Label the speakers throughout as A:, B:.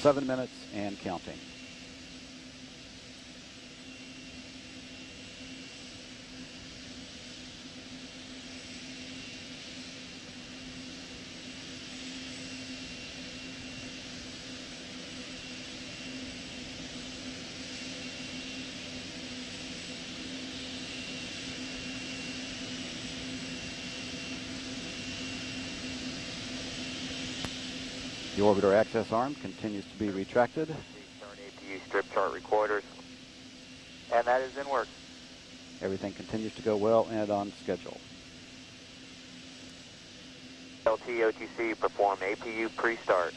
A: seven minutes and counting. The orbiter access arm continues to be retracted.
B: APU strip chart recorders. And that is in work.
A: Everything continues to go well and on schedule.
B: LT OTC perform APU pre-start.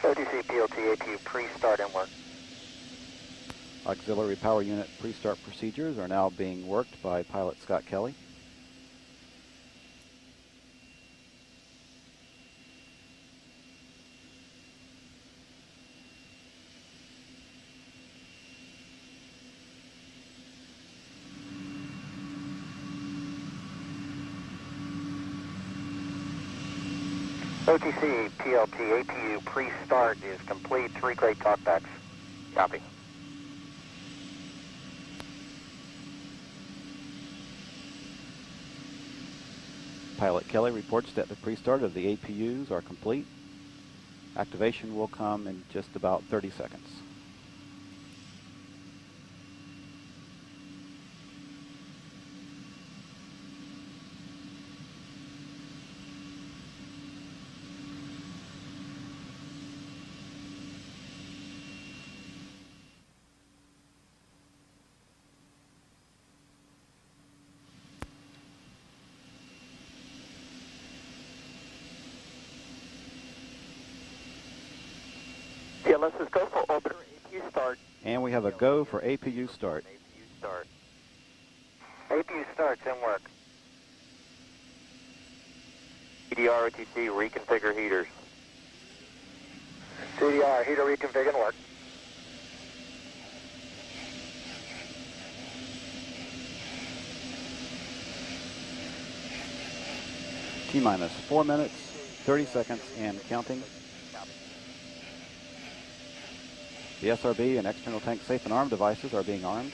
B: OTC PLT APU pre-start in work.
A: Auxiliary power unit pre-start procedures are now being worked by pilot Scott Kelly.
B: OTC PLT APU pre-start is complete. Three great talkbacks. Copy.
A: Pilot Kelly reports that the pre-start of the APUs are complete. Activation will come in just about 30 seconds.
B: TLS is go for orbiter APU start.
A: And we have a go for APU start.
B: APU start. APU starts in work. CDR OTC reconfigure heaters. CDR heater reconfigure in work.
A: T minus four minutes, 30 seconds and counting. The SRB and external tank safe and arm devices are being armed.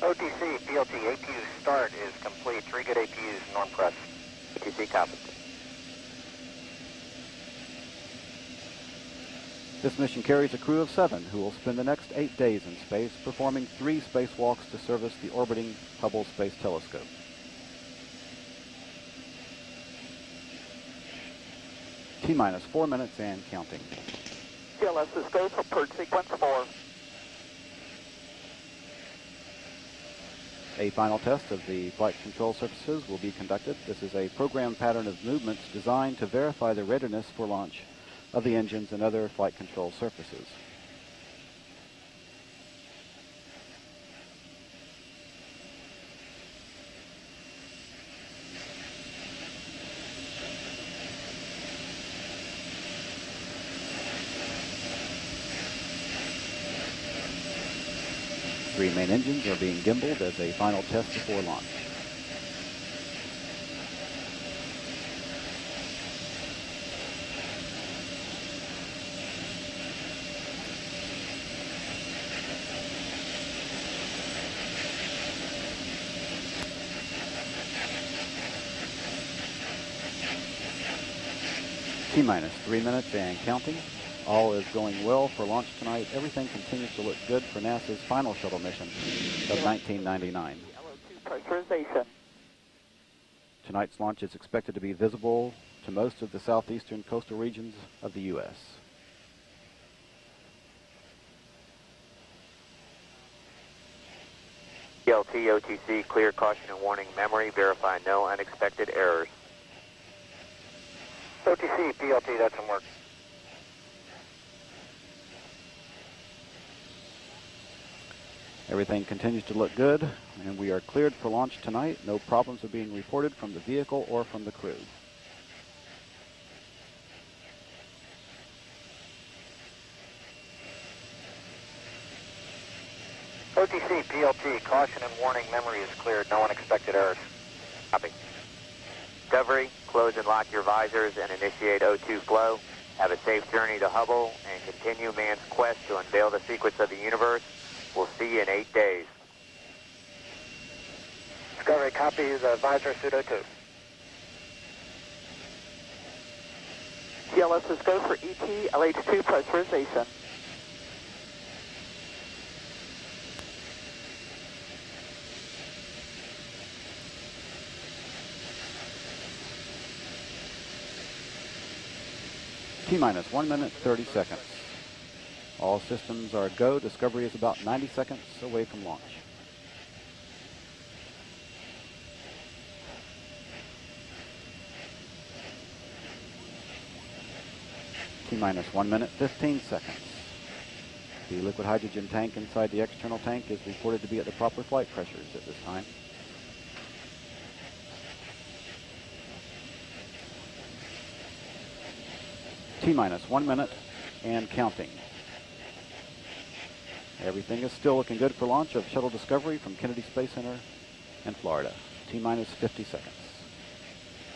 B: OTC PLT APU start is complete. Three good APUs, norm press. OTC copy.
A: This mission carries a crew of seven who will spend the next eight days in space performing three spacewalks to service the orbiting Hubble Space Telescope. T minus four minutes and counting.
B: TLS is go for sequence 4.
A: A final test of the flight control surfaces will be conducted. This is a program pattern of movements designed to verify the readiness for launch of the engines and other flight control surfaces. Three main engines are being gimbaled as a final test before launch. T minus three minutes and counting. All is going well for launch tonight. Everything continues to look good for NASA's final shuttle mission of 1999.
B: LO2 pressurization.
A: Tonight's launch is expected to be visible to most of the southeastern coastal regions of the U.S.
B: PLT OTC clear caution and warning memory. Verify no unexpected errors. OTC PLT, that's in work.
A: Everything continues to look good, and we are cleared for launch tonight. No problems are being reported from the vehicle or from the crew.
B: OTC PLT caution and warning memory is cleared. No unexpected errors. Copy. Discovery, close and lock your visors and initiate O2 flow. Have a safe journey to Hubble and continue man's quest to unveil the secrets of the universe. We'll see you in eight days.
C: Discovery copies uh, visor pseudo 2.
D: GLS is go for ET, LH2 pressurization.
A: T minus 1 minute 30 seconds. All systems are go. Discovery is about 90 seconds away from launch. T minus 1 minute 15 seconds. The liquid hydrogen tank inside the external tank is reported to be at the proper flight pressures at this time. T minus one minute and counting. Everything is still looking good for launch of Shuttle Discovery from Kennedy Space Center in Florida. T minus 50 seconds.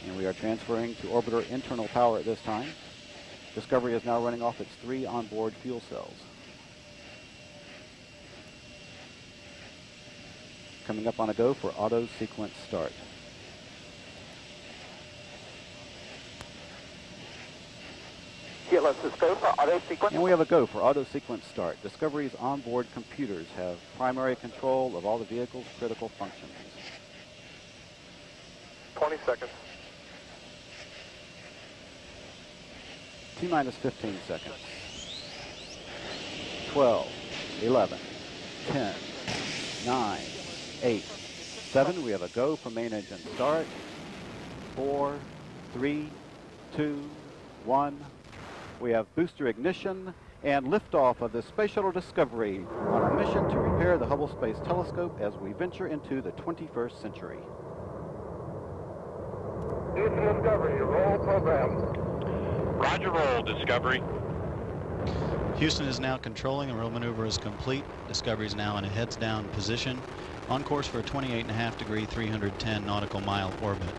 A: And we are transferring to orbiter internal power at this time. Discovery is now running off its three onboard fuel cells. Coming up on a go for auto sequence start.
D: GLS is go for auto sequence.
A: And we have a go for auto sequence start. Discovery's onboard computers have primary control of all the vehicle's critical functions.
C: 20 seconds.
A: T minus 15 seconds. 12, 11, 10, 9, 8, 7. We have a go for main engine start. 4, 3, 2, 1. We have booster ignition and liftoff of the Space Shuttle Discovery on a mission to repair the Hubble Space Telescope as we venture into the 21st century.
C: Houston Discovery, roll program.
E: Roger roll, Discovery.
F: Houston is now controlling. The roll maneuver is complete. Discovery is now in a heads down position on course for a 28.5 degree, 310 nautical mile orbit.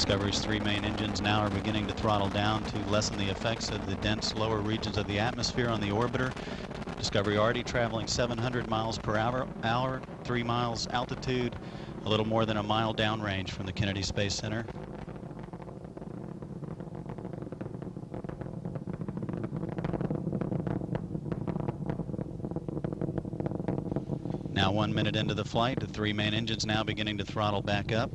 F: Discovery's three main engines now are beginning to throttle down to lessen the effects of the dense lower regions of the atmosphere on the orbiter. Discovery already traveling 700 miles per hour, hour, three miles altitude, a little more than a mile downrange from the Kennedy Space Center. Now one minute into the flight, the three main engines now beginning to throttle back up.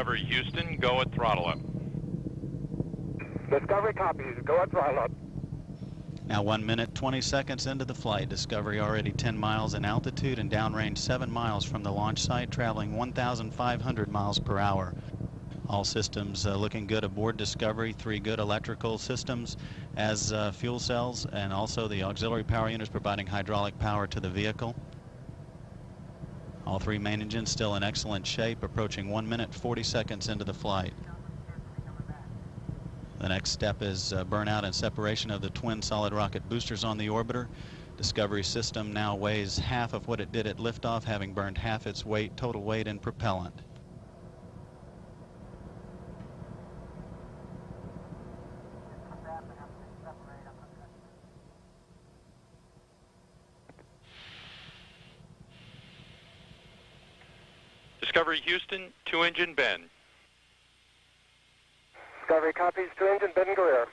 E: Discovery Houston, go at throttle up.
C: Discovery copies, go at throttle up.
F: Now one minute, 20 seconds into the flight, Discovery already 10 miles in altitude and downrange 7 miles from the launch site, traveling 1,500 miles per hour. All systems uh, looking good aboard Discovery, three good electrical systems as uh, fuel cells, and also the auxiliary power units providing hydraulic power to the vehicle. All three main engines still in excellent shape, approaching 1 minute 40 seconds into the flight. The next step is uh, burnout and separation of the twin solid rocket boosters on the orbiter. Discovery system now weighs half of what it did at liftoff, having burned half its weight, total weight in propellant.
E: Discovery Houston, two engine Ben.
C: Discovery copies, two engine Ben Guerir.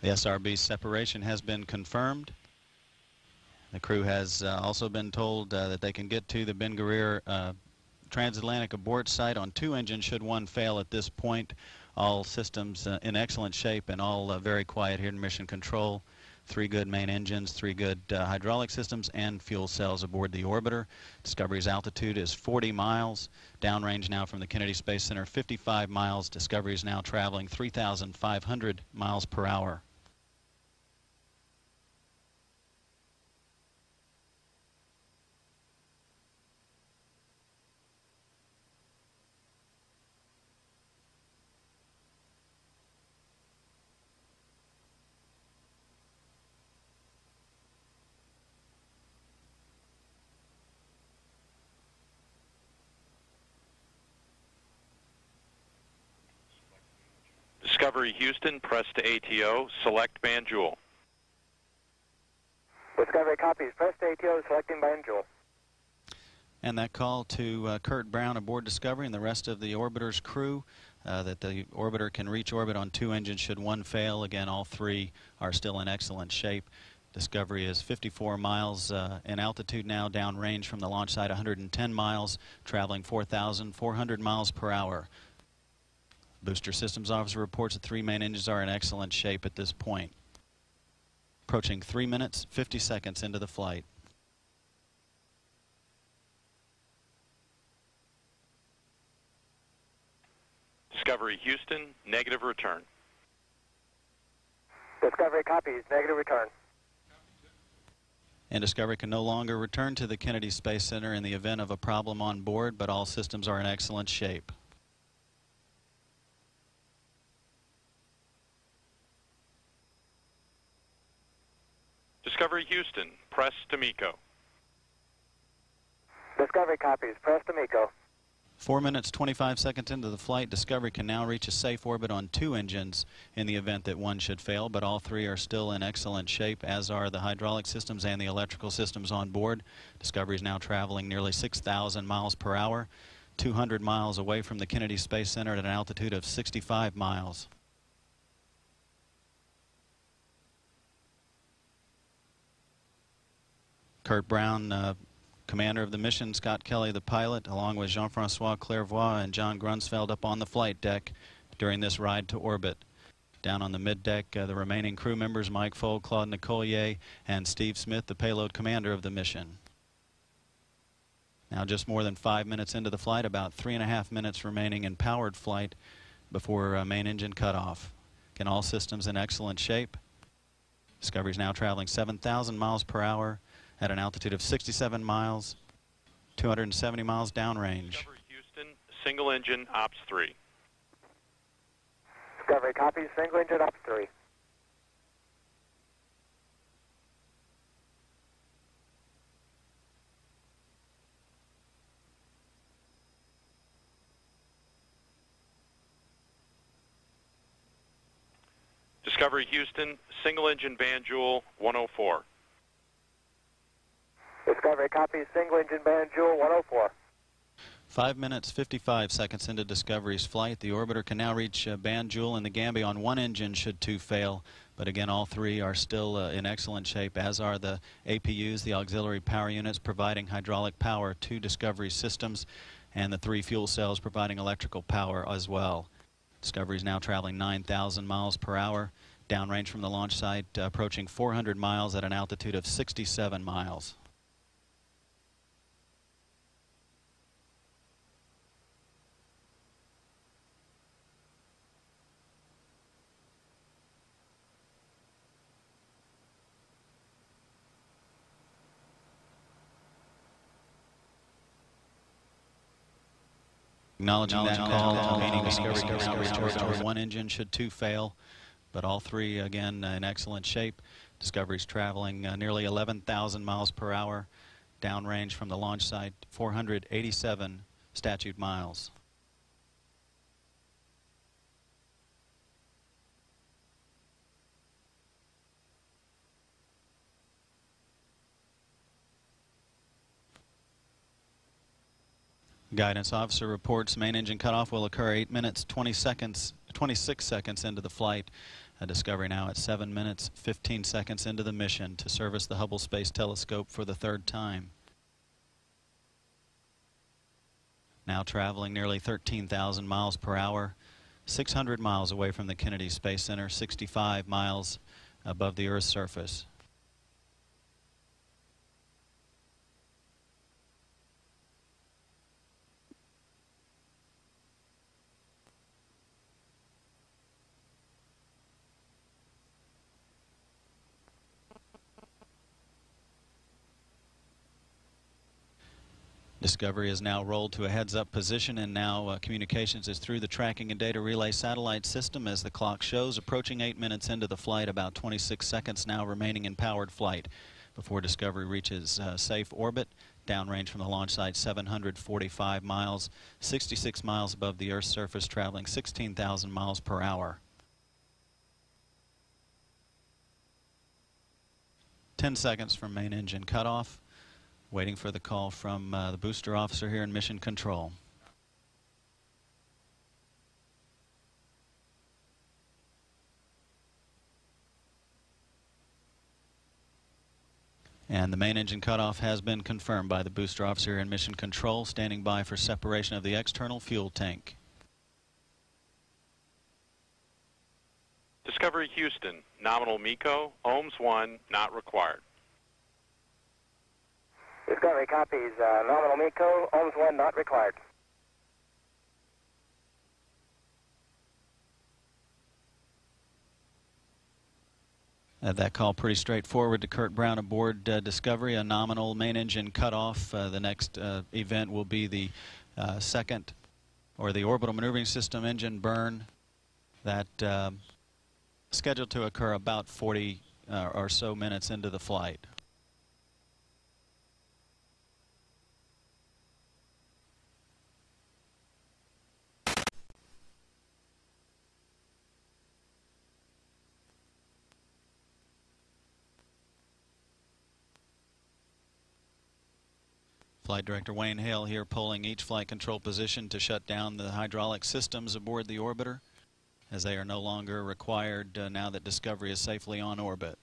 F: The SRB separation has been confirmed. The crew has uh, also been told uh, that they can get to the Ben Guerir uh, transatlantic abort site on two engines should one fail at this point. All systems uh, in excellent shape and all uh, very quiet here in Mission Control. Three good main engines, three good uh, hydraulic systems, and fuel cells aboard the orbiter. Discovery's altitude is 40 miles. Downrange now from the Kennedy Space Center, 55 miles. Discovery is now traveling 3,500 miles per hour.
E: Discovery Houston, press to ATO, select Banjul.
C: Discovery copies. Press to ATO, selecting Banjul.
F: And that call to uh, Curt Brown aboard Discovery and the rest of the orbiter's crew uh, that the orbiter can reach orbit on two engines should one fail. Again, all three are still in excellent shape. Discovery is 54 miles uh, in altitude now, downrange from the launch site 110 miles, traveling 4,400 miles per hour. Booster Systems Officer reports that three main engines are in excellent shape at this point. Approaching 3 minutes, 50 seconds into the flight.
E: Discovery Houston, negative return.
C: Discovery copies. Negative return.
F: And Discovery can no longer return to the Kennedy Space Center in the event of a problem on board, but all systems are in excellent shape.
E: Discovery Houston, press to MECO.
C: Discovery copies. Press to MECO.
F: 4 minutes 25 seconds into the flight, Discovery can now reach a safe orbit on two engines in the event that one should fail, but all three are still in excellent shape, as are the hydraulic systems and the electrical systems on board. Discovery is now traveling nearly 6,000 miles per hour, 200 miles away from the Kennedy Space Center at an altitude of 65 miles. Curt Brown, uh, commander of the mission, Scott Kelly, the pilot, along with Jean-Francois Clervoy and John Grunsfeld up on the flight deck during this ride to orbit. Down on the middeck, uh, the remaining crew members, Mike Foale, Claude Nicollier, and Steve Smith, the payload commander of the mission. Now just more than five minutes into the flight, about three and a half minutes remaining in powered flight before uh, main engine cutoff. Again, all systems in excellent shape. Discovery is now traveling 7,000 miles per hour at an altitude of 67 miles, 270 miles downrange.
E: Discovery Houston, single engine, ops 3.
C: Discovery copies. Single engine ops 3.
E: Discovery Houston, single engine Banjul, 104.
C: Discovery copies. Single engine Banjul 104.
F: 5 minutes 55 seconds into Discovery's flight, the orbiter can now reach uh, Banjul and the Gambia on one engine should two fail. But again, all three are still uh, in excellent shape, as are the APUs, the auxiliary power units, providing hydraulic power to Discovery systems, and the three fuel cells providing electrical power as well. Discovery is now traveling 9,000 miles per hour, downrange from the launch site, uh, approaching 400 miles at an altitude of 67 miles. Acknowledging that call, meaning Discovery can now reach on one engine should two fail, but all three, again, in excellent shape. Discovery's traveling uh, nearly 11,000 miles per hour, downrange from the launch site, 487 statute miles. Guidance officer reports main engine cutoff will occur 8 minutes 20 seconds 26 seconds into the flight. A Discovery now at 7 minutes 15 seconds into the mission to service the Hubble Space Telescope for the third time. Now traveling nearly 13,000 miles per hour, 600 miles away from the Kennedy Space Center, 65 miles above the Earth's surface. Discovery is now rolled to a heads-up position, and now uh, communications is through the tracking and data relay satellite system as the clock shows, approaching eight minutes into the flight, about 26 seconds now remaining in powered flight before Discovery reaches uh, safe orbit, downrange from the launch site 745 miles, 66 miles above the Earth's surface, traveling 16,000 miles per hour. 10 seconds from main engine cutoff. Waiting for the call from uh, the booster officer here in Mission Control. And the main engine cutoff has been confirmed by the booster officer in Mission Control, standing by for separation of the external fuel tank.
E: Discovery Houston, nominal MECO, OMS 1, not required.
C: Discovery copies uh, nominal MECO, OMS 1 not required.
F: Uh, that call pretty straightforward to Curt Brown aboard uh, Discovery, a nominal main engine cutoff. Uh, the next uh, event will be the uh, second, or the orbital maneuvering system engine burn. That um, scheduled to occur about 40 uh, or so minutes into the flight. Flight Director Wayne Hale here pulling each flight control position to shut down the hydraulic systems aboard the orbiter as they are no longer required uh, now that Discovery is safely on orbit.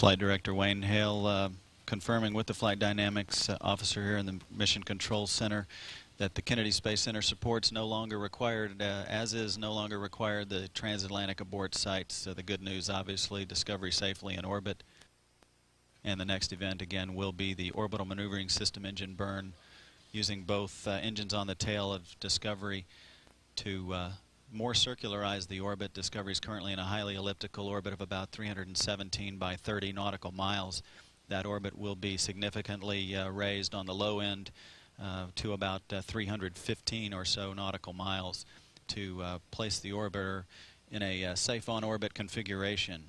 F: Flight Director Wayne Hale uh, confirming with the Flight Dynamics uh, officer here in the Mission Control Center that the Kennedy Space Center supports no longer required, uh, as is no longer required, the transatlantic abort sites. So the good news, obviously, Discovery safely in orbit. And the next event, again, will be the orbital maneuvering system engine burn using both uh, engines on the tail of Discovery to uh, more circularize the orbit. Discovery is currently in a highly elliptical orbit of about 317 by 30 nautical miles. That orbit will be significantly uh, raised on the low end uh, to about uh, 315 or so nautical miles to uh, place the orbiter in a uh, safe on orbit configuration.